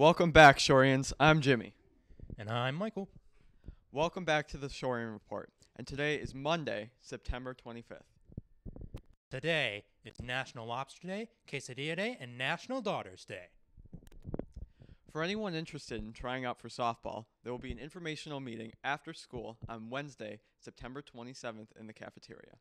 Welcome back, Shorians. I'm Jimmy. And I'm Michael. Welcome back to the Shorian Report. And today is Monday, September 25th. Today is National Lobster Day, Quesadilla Day, and National Daughters Day. For anyone interested in trying out for softball, there will be an informational meeting after school on Wednesday, September 27th in the cafeteria.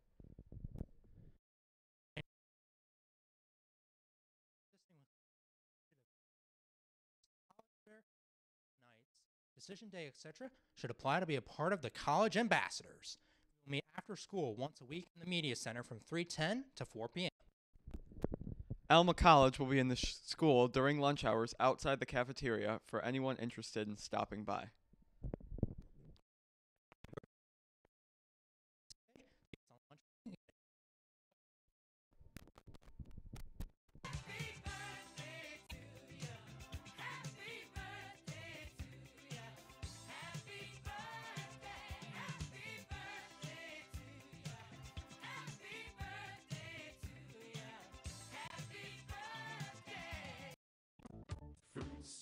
Decision day, etc., should apply to be a part of the college ambassadors. We'll meet after school once a week in the media center from 3:10 to 4 p.m. Alma College will be in the sh- school during lunch hours outside the cafeteria for anyone interested in stopping by.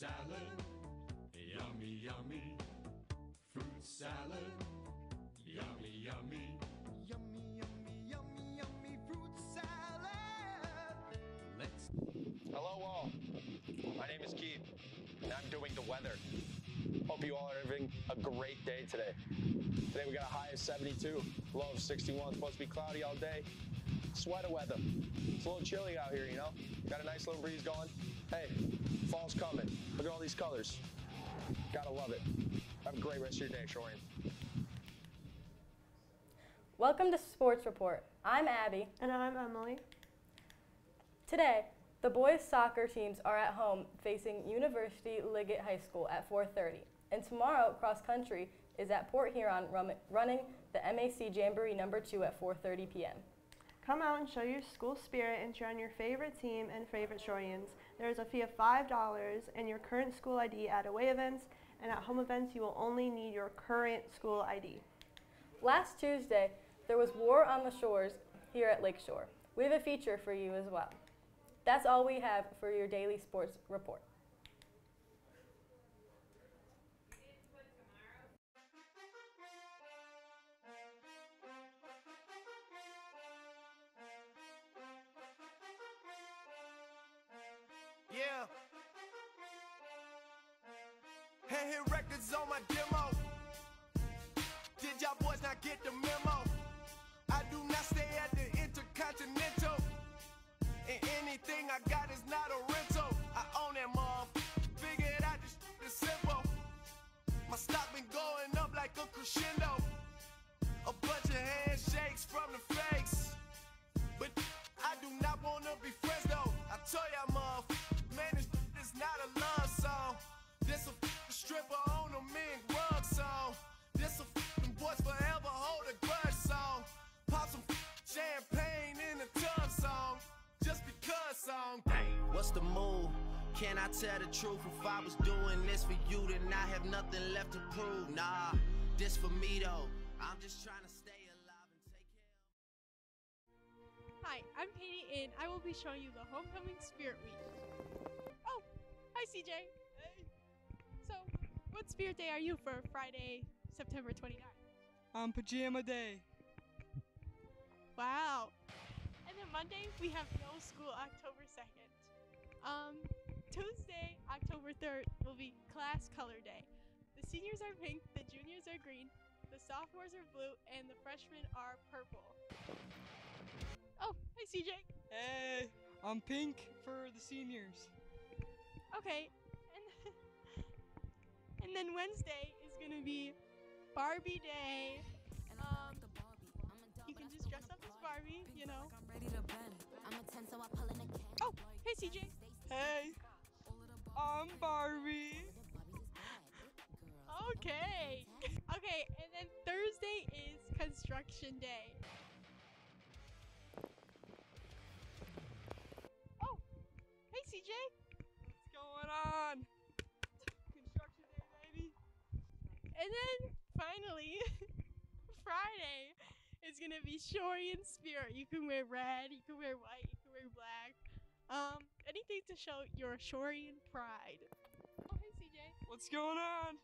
Salad, yummy, yummy. Fruit salad, yummy, yummy. Yummy, yummy, yummy, yummy fruit salad. Let's Hello, all. My name is Keith, and I'm doing the weather. Hope you all are having a great day today. Today we got a high of 72, low of 61. Supposed to be cloudy all day. Sweater weather. It's a little chilly out here, you know. Got a nice little breeze going. Hey, fall's coming. Look at all these colors. Gotta love it. Have a great rest of your day, Shorian. Welcome to Sports Report. I'm Abby. And I'm Emily. Today, the boys soccer teams are at home facing University Liggett High School at 4:30, and tomorrow cross country is at Port Huron rum- running the MAC Jamboree number 2 at 4:30 p.m. Come out and show your school spirit and cheer on your favorite team and favorite Shorians. There is a fee of $5 and your current school ID at away events, and at home events you will only need your current school ID. Last Tuesday, there was War on the Shores here at Lakeshore. We have a feature for you as well. That's all we have for your daily sports report. Hey, hit records on my demo. Did y'all boys not get the memo? I do not stay at the Intercontinental. And anything I got is not a rental. I own that mom. Figured out this is simple. My stock been going up like a crescendo. What's the move? Can I tell the truth? If I was doing this for you, then I have nothing left to prove. Nah, this for me though. I'm just trying to stay alive and take care. Hi, I'm Katie, and I will be showing you the Homecoming Spirit Week. Oh, hi CJ. Hey. So, what Spirit Day are you for Friday, September 29th? On um, pajama day. Wow. And then Monday, we have no school October 2nd. Um, Tuesday, October 3rd, will be Class Color Day. The seniors are pink, the juniors are green, the sophomores are blue, and the freshmen are purple. Oh, hi CJ. Hey, I'm pink for the seniors. Okay, and and then Wednesday is gonna be Barbie Day. Um, you can just dress up as Barbie, you know. i'm gonna tell Oh, hey Barbie. Okay. Okay, and then Thursday is Construction Day. Oh, hey CJ. What's going on? Construction Day, baby. And then finally, Friday is gonna be Shorian Spirit. You can wear red, you can wear white, you can wear black. Um, anything to show your Shorian pride. Oh, What's going on?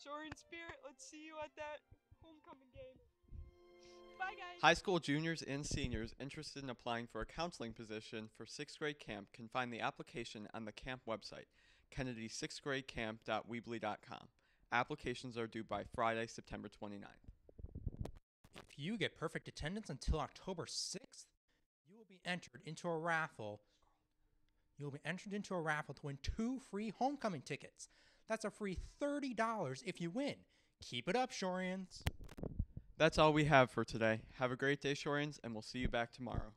Shorian Spirit, let's see you at that homecoming game. Bye, guys. High school juniors and seniors interested in applying for a counseling position for sixth grade camp can find the application on the camp website, kennedy6thgradecamp.weebly.com. Applications are due by Friday, September 29th. If you get perfect attendance until October 6th, you will be entered into a raffle. You will be entered into a raffle to win two free homecoming tickets. That's a free $30 if you win. Keep it up, Shorians. That's all we have for today. Have a great day, Shorians, and we'll see you back tomorrow.